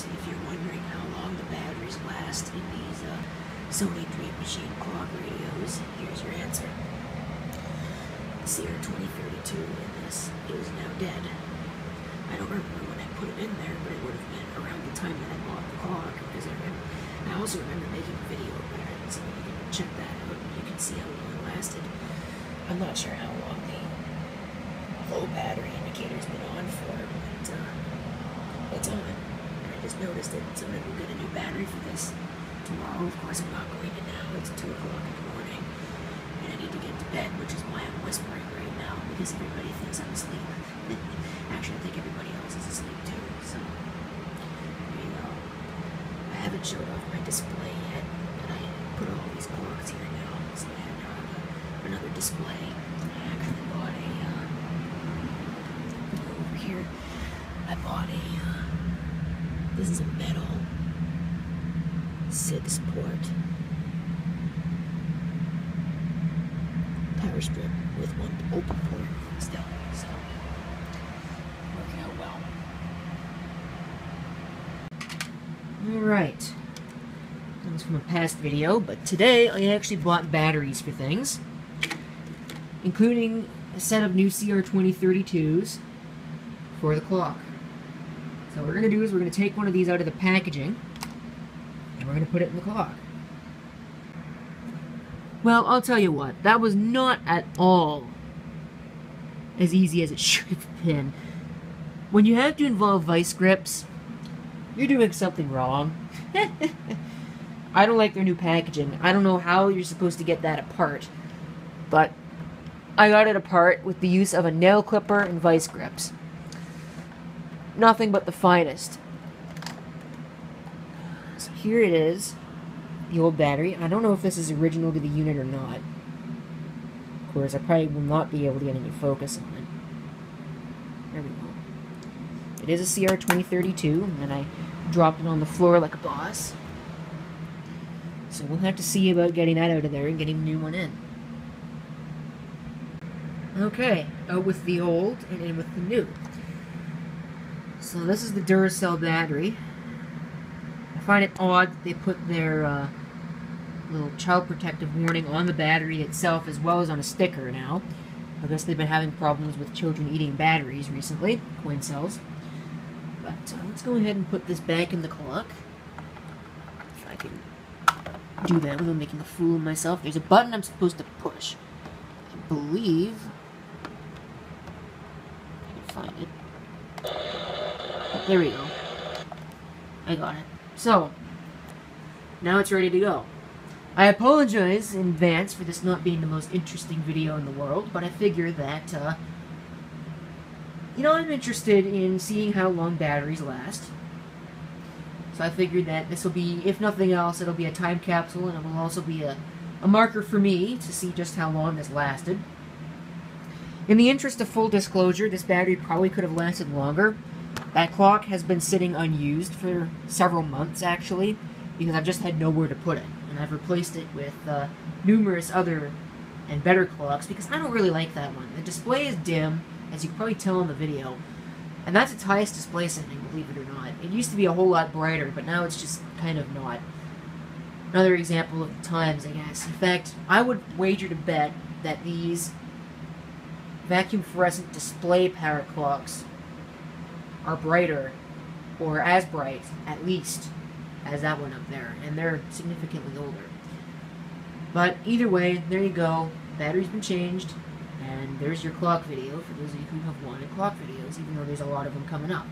if you're wondering how long the batteries last in these uh, Sony Dream Machine clock radios, here's your answer. CR2032 in this is now dead. I don't remember when I put it in there, but it would have been around the time that I bought the clock, because I, remember, I also remember making a video about it, so you can check that out, and you can see how long it lasted. I'm not sure how long the low battery indicator's been on for, but uh, it's on. I just noticed that so maybe we'll get a new battery for this tomorrow. Of course, I'm not going to now. It's 2 o'clock in the morning, and I need to get to bed, which is why I'm whispering right now, because everybody thinks I'm asleep. Actually, I think everybody else is asleep too, so you. I haven't showed off my display yet, but I put all these clocks here now, so I have now another display. I actually bought a, uh, over here, I bought a, uh, this is a metal six port power strip with one open port still, so working out well. Alright. That was from a past video, but today I actually bought batteries for things, including a set of new CR2032s for the clock. So what we're going to do is we're going to take one of these out of the packaging, and we're going to put it in the clock. Well, I'll tell you what, that was not at all as easy as it should have been. When you have to involve vice grips, you're doing something wrong. I don't like their new packaging. I don't know how you're supposed to get that apart, but I got it apart with the use of a nail clipper and vice grips. Nothing but the finest. So here it is, the old battery. I don't know if this is original to the unit or not. Of course, I probably will not be able to get any focus on it. There we go. It is a CR2032, and I dropped it on the floor like a boss. So we'll have to see about getting that out of there and getting a new one in. Okay, out with the old and in with the new. So this is the Duracell battery. I find it odd that they put their uh, little child protective warning on the battery itself as well as on a sticker now. I guess they've been having problems with children eating batteries recently, coin cells. But uh, let's go ahead and put this back in the clock. If I can do that without making a fool of myself. There's a button I'm supposed to push. I believe... I can find it. There we go. I got it. So, now it's ready to go. I apologize in advance for this not being the most interesting video in the world, but I figure that, uh, you know, I'm interested in seeing how long batteries last. So I figured that this will be, if nothing else, it'll be a time capsule, and it will also be a, a marker for me to see just how long this lasted. In the interest of full disclosure, this battery probably could have lasted longer. That clock has been sitting unused for several months, actually, because I've just had nowhere to put it. And I've replaced it with uh, numerous other and better clocks, because I don't really like that one. The display is dim, as you can probably tell in the video, and that's its highest display setting, believe it or not. It used to be a whole lot brighter, but now it's just kind of not. Another example of the times, I guess. In fact, I would wager to bet that these vacuum fluorescent display power clocks are brighter, or as bright, at least, as that one up there, and they're significantly older. But either way, there you go. Battery's been changed, and there's your clock video for those of you who have wanted clock videos, even though there's a lot of them coming up.